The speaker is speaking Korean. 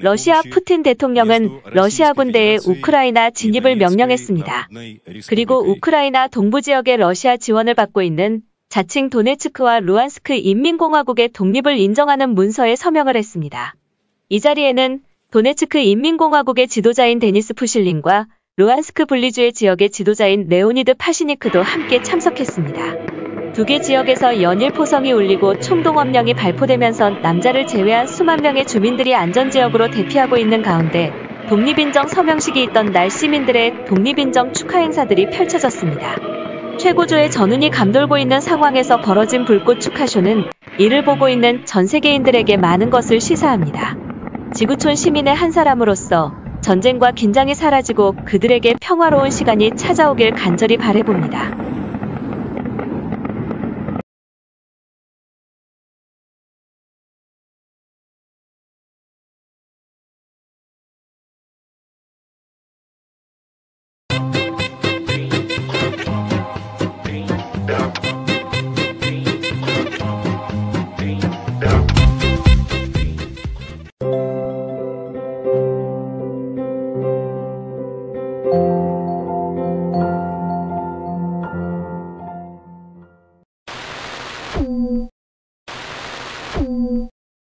러시아 푸틴 대통령은 러시아 군대의 우크라이나 진입을 명령했습니다. 그리고 우크라이나 동부 지역의 러시아 지원을 받고 있는 자칭 도네츠크와 루한스크 인민공화국의 독립을 인정하는 문서에 서명을 했습니다. 이 자리에는 도네츠크 인민공화국의 지도자인 데니스 푸실린과 루한스크 분리주의 지역의 지도자인 레오니드 파시니크도 함께 참석했습니다. 두 개 지역에서 연일 포성이 울리고 총동원령이 발표되면서 남자를 제외한 수만 명의 주민들이 안전지역으로 대피하고 있는 가운데 독립인정 서명식이 있던 날 시민들의 독립인정 축하 행사들이 펼쳐졌습니다. 최고조의 전운이 감돌고 있는 상황에서 벌어진 불꽃 축하쇼는 이를 보고 있는 전 세계인들에게 많은 것을 시사합니다. 지구촌 시민의 한 사람으로서 전쟁과 긴장이 사라지고 그들에게 평화로운 시간이 찾아오길 간절히 바래봅니다.